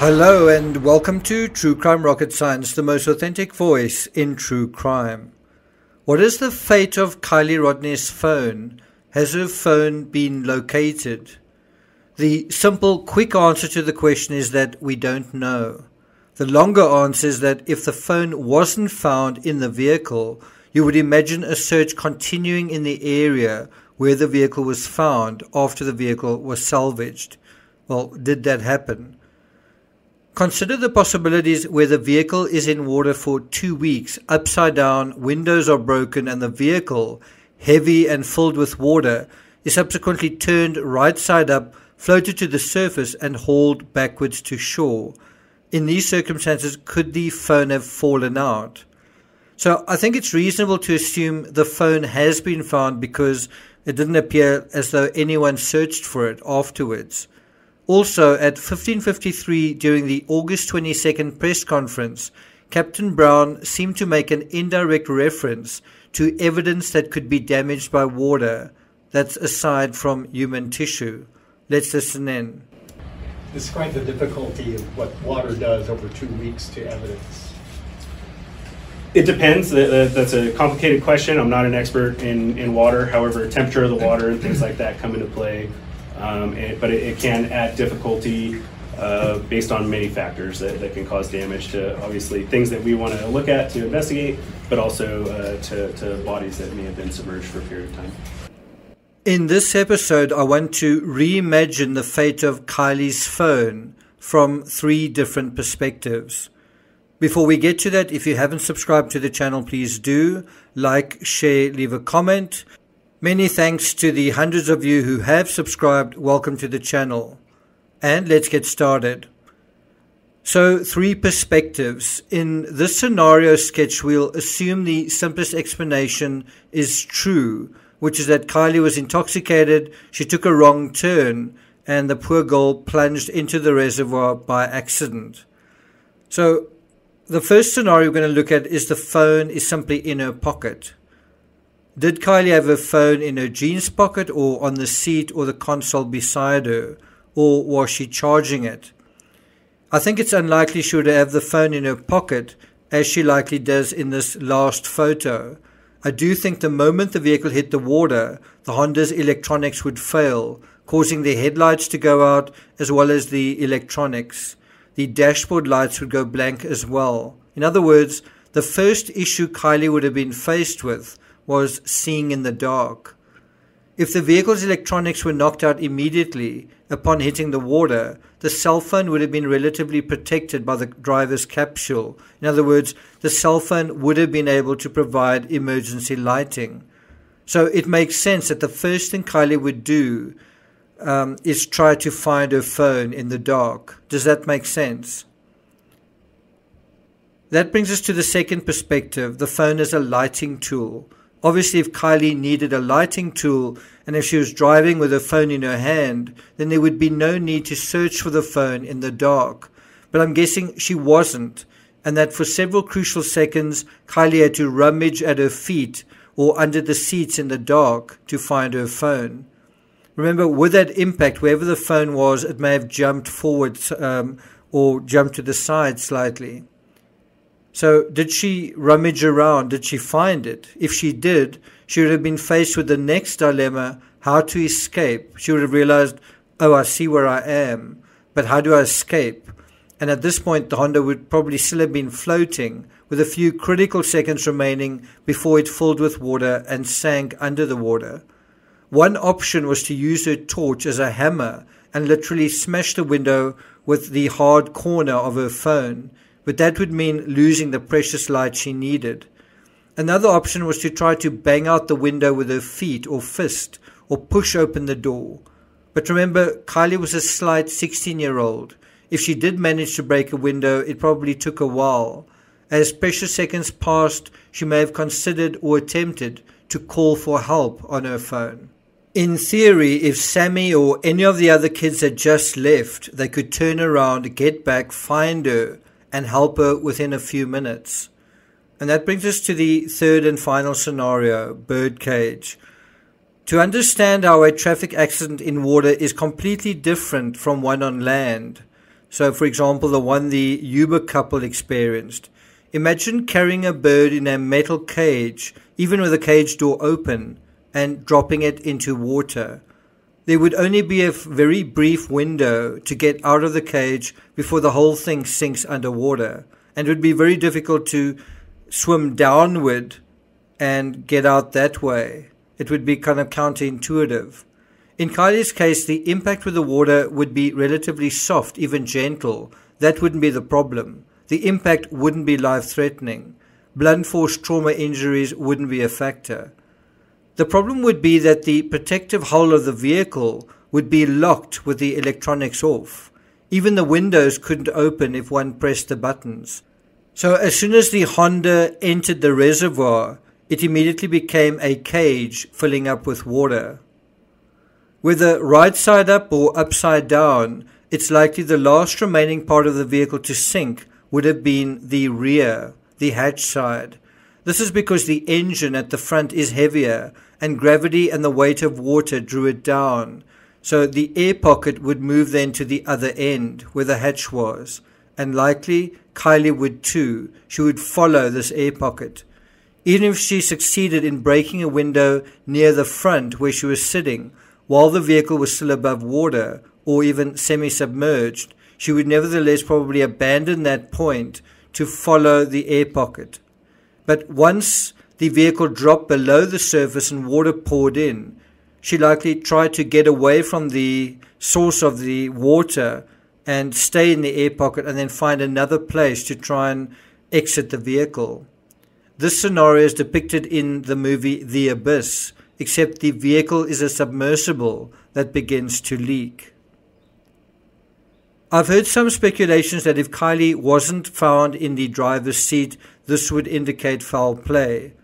Hello and welcome to True Crime Rocket Science, the most authentic voice in true crime. What is the fate of Kiely Rodni's phone? Has her phone been located? The simple, quick answer to the question is that we don't know. The longer answer is that if the phone wasn't found in the vehicle, you would imagine a search continuing in the area where the vehicle was found after the vehicle was salvaged. Well, did that happen? Consider the possibilities where the vehicle is in water for two weeks, upside down, windows are broken, and the vehicle, heavy and filled with water, is subsequently turned right side up, floated to the surface, and hauled backwards to shore. In these circumstances, could the phone have fallen out? So I think it's reasonable to assume the phone has been found because it didn't appear as though anyone searched for it afterwards. Also, at 1553 during the August 22nd press conference, Captain Brown seemed to make an indirect reference to evidence that could be damaged by water, that's aside from human tissue. Let's listen in. Describe the difficulty of what water does over two weeks to evidence. It depends. That's a complicated question. I'm not an expert in, in water. However, temperature of the water and things like that come into play. Um, but it, it, can add difficulty uh, based on many factors that, that can cause damage to obviously things that we want to look at to investigate, but also uh, to, to bodies that may have been submerged for a period of time. In this episode, I want to reimagine the fate of Kiely's phone from three different perspectives. Before we get to that, if you haven't subscribed to the channel, please do. Like, share, leave a comment. Many thanks to the hundreds of you who have subscribed. Welcome to the channel. And let's get started. So, three perspectives. In this scenario sketch, we'll assume the simplest explanation is true, which is that Kiely was intoxicated, she took a wrong turn, and the poor girl plunged into the reservoir by accident. So, the first scenario we're going to look at is the phone is simply in her pocket. Did Kiely have her phone in her jeans pocket or on the seat or the console beside her? Or was she charging it? I think it's unlikely she would have the phone in her pocket, as she likely does in this last photo. I do think the moment the vehicle hit the water, the Honda's electronics would fail, causing the headlights to go out as well as the electronics the dashboard lights would go blank as well. In other words, the first issue Kiely would have been faced with was seeing in the dark. If the vehicle's electronics were knocked out immediately upon hitting the water, the cell phone would have been relatively protected by the driver's capsule. In other words, the cell phone would have been able to provide emergency lighting. So it makes sense that the first thing Kiely would do um, is try to find her phone in the dark. Does that make sense? That brings us to the second perspective the phone as a lighting tool. Obviously, if Kiely needed a lighting tool and if she was driving with her phone in her hand, then there would be no need to search for the phone in the dark. But I'm guessing she wasn't, and that for several crucial seconds, Kiely had to rummage at her feet or under the seats in the dark to find her phone. Remember, with that impact, wherever the phone was, it may have jumped forward um, or jumped to the side slightly. So, did she rummage around? Did she find it? If she did, she would have been faced with the next dilemma how to escape. She would have realized, oh, I see where I am, but how do I escape? And at this point, the Honda would probably still have been floating with a few critical seconds remaining before it filled with water and sank under the water. One option was to use her torch as a hammer and literally smash the window with the hard corner of her phone, but that would mean losing the precious light she needed. Another option was to try to bang out the window with her feet or fist or push open the door. But remember, Kiely was a slight 16 year old. If she did manage to break a window, it probably took a while. As precious seconds passed, she may have considered or attempted to call for help on her phone. In theory, if Sammy or any of the other kids had just left, they could turn around, get back, find her, and help her within a few minutes. And that brings us to the third and final scenario birdcage. To understand how a traffic accident in water is completely different from one on land, So, for example, the one the Uber couple experienced. Imagine carrying a bird in a metal cage, even with the cage door open, and dropping it into water. There would only be a very brief window to get out of the cage before the whole thing sinks underwater, and it would be very difficult to swim downward and get out that way. It would be kind of counterintuitive. In Kiely's case, the impact with the water would be relatively soft, even gentle. That wouldn't be the problem. The impact wouldn't be life threatening. Blunt force trauma injuries wouldn't be a factor. The problem would be that the protective hull of the vehicle would be locked with the electronics off. Even the windows couldn't open if one pressed the buttons. So as soon as the Honda entered the reservoir, it immediately became a cage filling up with water. Whether right side up or upside down, it's likely the last remaining part of the vehicle to sink would have been the rear, the hatch side. This is because the engine at the front is heavier and gravity and the weight of water drew it down. So the air pocket would move then to the other end where the hatch was. And likely Kiely would too. She would follow this air pocket. Even if she succeeded in breaking a window near the front where she was sitting, while the vehicle was still above water or even semi submerged, she would nevertheless probably abandon that point to follow the air pocket. But once the vehicle dropped below the surface and water poured in, she likely tried to get away from the source of the water and stay in the air pocket and then find another place to try and exit the vehicle. This scenario is depicted in the movie The Abyss, except the vehicle is a submersible that begins to leak. I've heard some speculations that if Kiely wasn't found in the driver's seat, this would indicate foul play.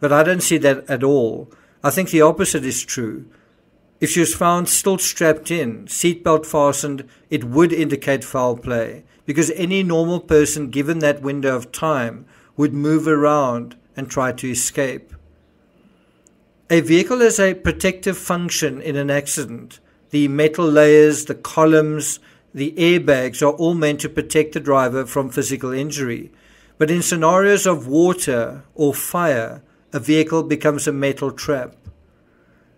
But I don't see that at all. I think the opposite is true. If she was found still strapped in, seatbelt fastened, it would indicate foul play, because any normal person given that window of time would move around and try to escape. A vehicle has a protective function in an accident. The metal layers, the columns, the airbags are all meant to protect the driver from physical injury. But in scenarios of water or fire, a vehicle becomes a metal trap.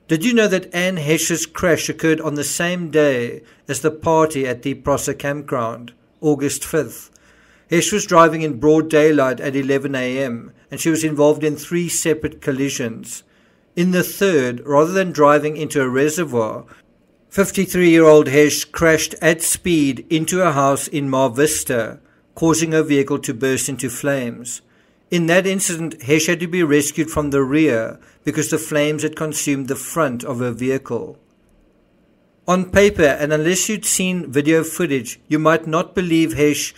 Did you know that Anne Heche's crash occurred on the same day as the party at the Prosser campground, August 5th? Heche was driving in broad daylight at 11 a.m. and she was involved in three separate collisions. In the third, rather than driving into a reservoir, 53 year old Heche crashed at speed into a house in Mar Vista, causing her vehicle to burst into flames. In that incident, Heche had to be rescued from the rear because the flames had consumed the front of her vehicle. On paper, and unless you'd seen video footage, you might not believe Heche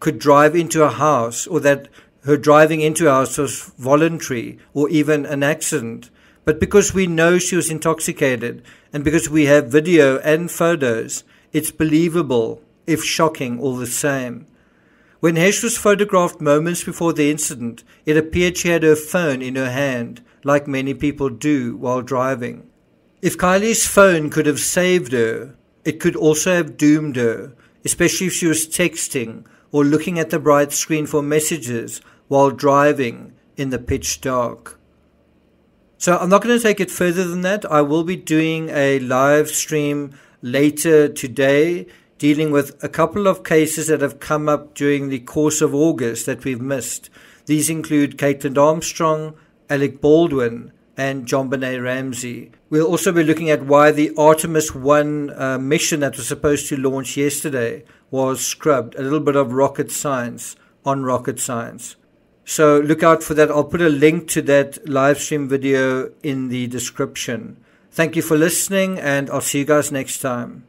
could drive into a house or that her driving into a house was voluntary or even an accident. But because we know she was intoxicated and because we have video and photos, it's believable, if shocking all the same. When Heche was photographed moments before the incident, it appeared she had her phone in her hand, like many people do while driving. If Kiely's phone could have saved her, it could also have doomed her, especially if she was texting or looking at the bright screen for messages while driving in the pitch dark. So I'm not going to take it further than that. I will be doing a live stream later today dealing with a couple of cases that have come up during the course of August that we've missed. These include Kaitlin Armstrong, Alec Baldwin, and JonBenét Ramsey. We'll also be looking at why the Artemis 1 uh, mission that was supposed to launch yesterday was scrubbed. A little bit of rocket science on rocket science. So look out for that. I'll put a link to that live stream video in the description. Thank you for listening, and I'll see you guys next time.